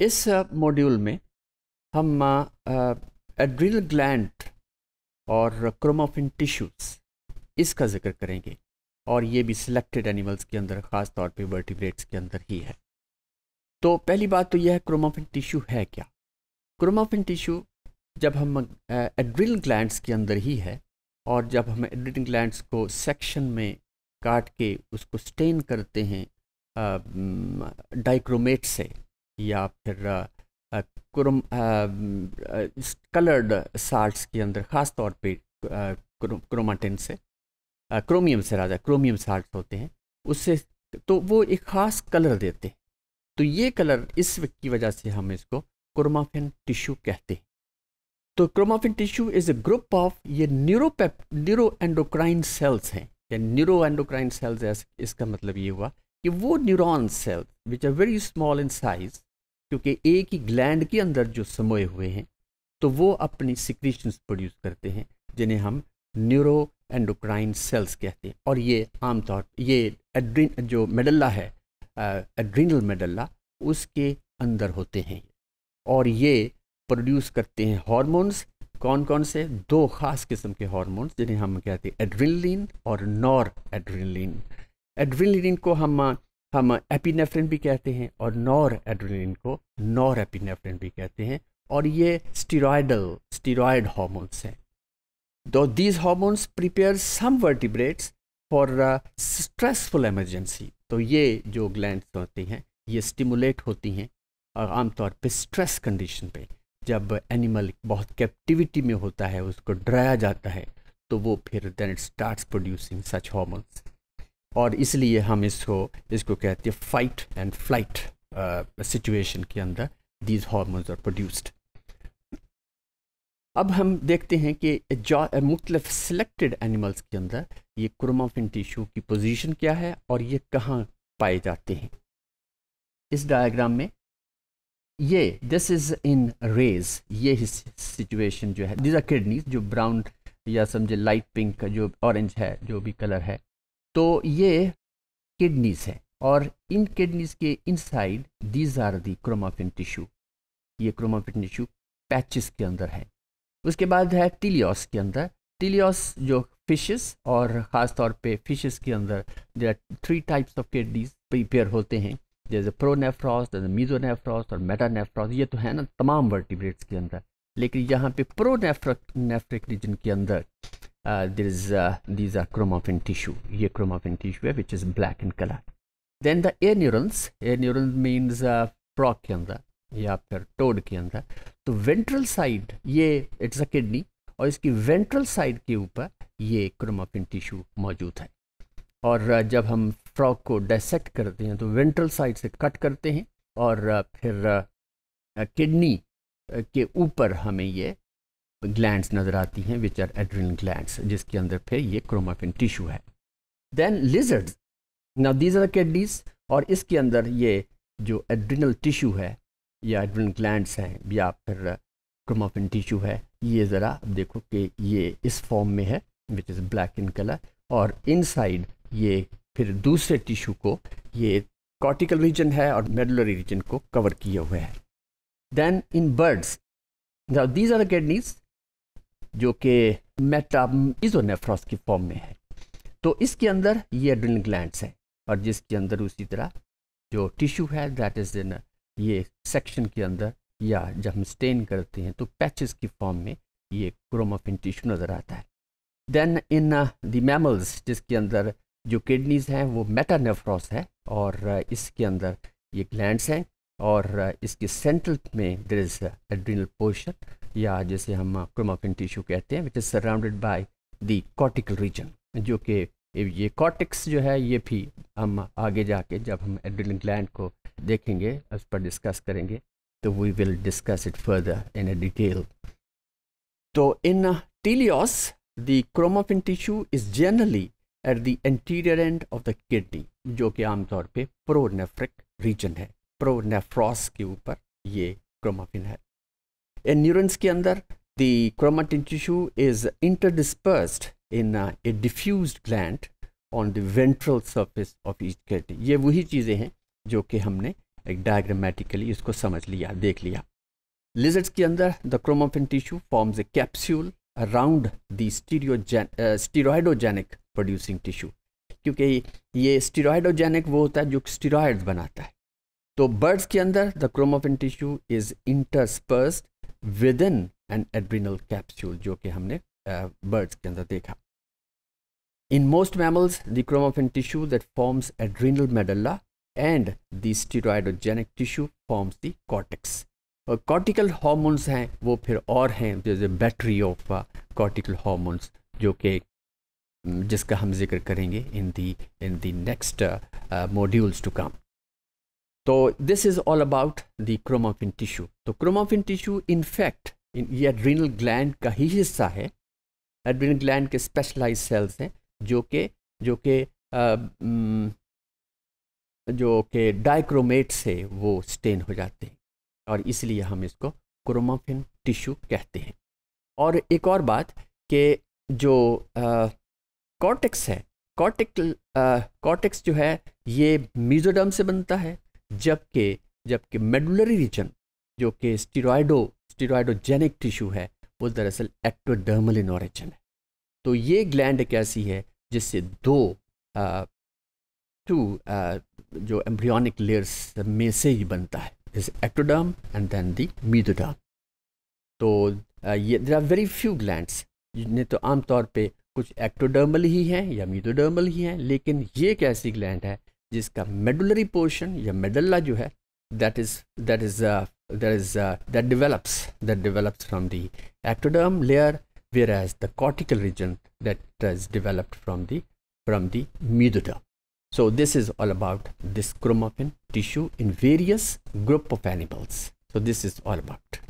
इस मॉड्यूल में हम एड्रिनल ग्लैंड और क्रोमोफिन टिश्यूज इसका ज़िक्र करेंगे। और ये भी सिलेक्टेड एनिमल्स के अंदर, ख़ास तौर पे वर्टिब्रेट्स के अंदर ही है। तो पहली बात तो यह है क्रोमोफिन टिश्यू है क्या? क्रोमोफिन टिश्यू जब हम एड्रिनल ग्लैंड्स के अंदर ही है और जब हम एड्रिनल ग्लैंड्स को सेक्शन में काट के उसको स्टेन करते हैं डाइक्रोमेट से या फिर क्रोम कलर्ड साल्ट्स के अंदर, ख़ास तौर पे क्रोमाटिन से क्रोमियम से राजा, क्रोमियम साल्ट होते हैं, उससे तो वो एक ख़ास कलर देते हैं। तो ये कलर इस की वजह से हम इसको क्रोमाफिन टिश्यू कहते हैं। तो chromaffin tissue is a group of ये न्यूरोपेप न्यूरो एंडोक्राइन सेल्स हैं। या न्यूरो एंडोक्राइन सेल्स इसका मतलब ये हुआ कि वो neuron cell which are very small in size क्योंकि एक ही ग्लैंड के अंदर जो समोए हुए हैं तो वो अपनी सिक्रीशंस प्रोड्यूस करते हैं, जिन्हें हम न्यूरो एंडोक्राइन सेल्स कहते हैं। और ये आमतौर, ये एड्रीन जो मेडल्ला है एड्रीनल मेडल्ला उसके अंदर होते हैं। और ये प्रोड्यूस करते हैं हॉर्मोन्स कौन कौन से? दो खास किस्म के हॉर्मोन्स जिन्हें हम कहते हैं एड्रिनलिन और नॉर एड्रिनलिन एड्रिनलिन को हम हम एपिनेफ्रिन भी कहते हैं और नॉर एड्रिनलिन को नॉर एपिनेफ्रिन भी कहते हैं और ये स्टीरोडल स्टीरोड हॉर्मोन्स हैं। दो these hormones prepare some vertebrates for stressful emergency तो ये जो ग्लैंड्स होती हैं, ये स्टिमुलेट होती हैं, और आमतौर पे स्ट्रेस कंडीशन पे। जब एनिमल बहुत कैप्टिविटी में होता है, उसको डराया जाता है तो वो फिर then it starts producing such hormones और इसलिए हम इसको इसको कहते हैं फाइट एंड फ़्लाइट सिचुएशन के अंदर दीज हॉर्मोन्स आर प्रोड्यूस्ड अब हम देखते हैं कि मुख्तलिफ़ सिलेक्टेड एनिमल्स के अंदर ये क्रोमाफिन टिश्यू की पोजीशन क्या है और ये कहाँ पाए जाते हैं। इस डायग्राम में ये दिस इज़ इन रेज ये सिचुएशन जो है दिस आर किडनीज जो ब्राउन या समझे लाइट पिंक जो ऑरेंज है, जो भी कलर है तो ये किडनीज है और इन किडनीज के inside these are the chromaffin tissue ये क्रोमाफिन टिश्यू पैचेस के अंदर है। उसके बाद है टिलियोस के अंदर। टिलियोस जो फिशेस और ख़ास तौर पे फिशेस के अंदर there three types of kidneys prepare होते हैं। जैसे प्रोनेफ्रॉस जैसे मीजोनेफ्रॉस और मेटानेफ्रॉस ये तो है ना, तमाम वर्टिब्रेट्स के अंदर। लेकिन यहाँ पे प्रोनेफ्रिक नेफ्रिक रीजन के अंदर there is these are chromaffin tissue ये क्रोमाफिन टिश्यू है which is black in colour then the air neurals air neural means frog के अंदर या फिर टोड के अंदर तो वेंट्रल साइड ये इट्स अ किडनी और इसकी वेंट्रल साइड के ऊपर ये क्रोमाफिन टिश्यू मौजूद है। और जब हम फ्रॉक को डायसेक्ट करते हैं तो वेंट्रल साइड से कट करते हैं और फिर किडनी के ऊपर हमें ये ग्लैंड्स नज़र आती हैं विच आर एड्रिनल ग्लैंड्स जिसके अंदर फिर ये क्रोमाफिन टिश्यू है। देन लिजर्ड्स ना दीज आर किडनीज और इसके अंदर ये जो एड्रिनल टिश्यू है, या एड्रिनल ग्लैंड्स हैं, या फिर क्रोमाफिन टिश्यू है, ये ज़रा देखो कि ये इस फॉर्म में है which is black in colour और इनसाइड ये फिर दूसरे टिश्यू को, ये कॉर्टिकल रीजन है और मेडुलरी रीजन को कवर किए हुए है। Then in birds these are kidneys जो कि मेटाइजोनेफ्रॉस की फॉर्म में है। तो इसके अंदर ये एड्रिनल ग्लैंड्स है और जिसके अंदर उसी तरह जो टिश्यू है दैट इज़ इन ये सेक्शन के अंदर या जब हम स्टेन करते हैं तो पैचेस की फॉर्म में ये क्रोमोफिन टिश्यू नज़र आता है। देन इन द मैमल्स जिसके अंदर जो किडनीज हैं, वो मेटानेफ्रॉस है और इसके अंदर ये ग्लैंड्स हैं। और इसके सेंट्रल में देर इज़ एड्रिनल पोर्शन या जैसे हम क्रोमाफिन टिश्यू कहते हैं which is surrounded by the cortical region जो कि ये कॉटिक्स जो है, ये भी हम आगे जाके जब हम एड्रिनल ग्लैंड को देखेंगे, उस पर डिस्कस करेंगे तो we will discuss it further in a detail तो in teleosts the chromaffin tissue is generally at the anterior end of the kidney जो कि आमतौर पे प्रोनेफ्रिक रीजन है। प्रोनेफ्रॉस के ऊपर ये क्रोमाफिन है। इन न्यूरन्स के अंदर the chromatin tissue is interspersed in a diffuse gland on the ventral surface of each kidney ये वही चीज़ें हैं जो कि हमने एक डायग्रामेटिकली इसको समझ लिया, देख लिया। लिजर्ट्स के अंदर the chromaffin tissue forms a capsule around the steroidogenic producing tissue क्योंकि ये स्टीरोइडोजेनिक वो होता है जो स्टीरोइड्स बनाता है। तो बर्ड्स के अंदर the chromaffin tissue is interspersed within an adrenal capsule जो कि हमने बर्ड्स uh, के अंदर देखा In most mammals, the chromaffin tissue that forms adrenal medulla and the steroidogenic tissue forms the cortex. Cortical hormones हैं वो फिर और हैं जैसे बैटरी ऑफ़ कॉर्टिकल हॉर्मोन्स जो कि जिसका हम ज़िक्र करेंगे in the in the next modules to come तो this is all about the chromaffin tissue तो क्रोमाफिन टिश्यू इनफैक्ट ये एड्रीनल ग्लैंड का ही हिस्सा है। एड्रीनल ग्लैंड के स्पेशलाइज सेल्स हैं, जो कि जो कि जो कि डाइक्रोमेट से वो स्टेन हो जाते हैं। और इसलिए हम इसको क्रोमाफिन टिश्यू कहते हैं। और एक और बात कि जो कॉर्टेक्स है कॉर्टिकल कॉर्टेक्स जो है, ये मीजोडर्म से बनता है जबकि जबकि मेडुलरी रीजन जो कि स्टीरोडो स्टीरोइडोजेनिक टिश्यू है, वो दरअसल एक्टोडर्मल इन ऑरिजिन है। तो ये ग्लैंड एक ऐसी है, जिससे दो टू जो एम्ब्रियोनिक लेयर्स में से ही बनता है is ectoderm and then the mesoderm तो ये there are very few glands जिनमें तो आमतौर पे कुछ एक्टोडर्मल ही हैं या मीदोडर्मल ही हैं, लेकिन ये एक ऐसी ग्लैंड है जिसका मेडुलरी पोर्शन या मेडल्ला जो है that is that is that is that develops that develops from the ectoderm layer whereas the cortical region that is developed from the from the medulla. So this is all about this chromaffin tissue in various group of animals. So this is all about.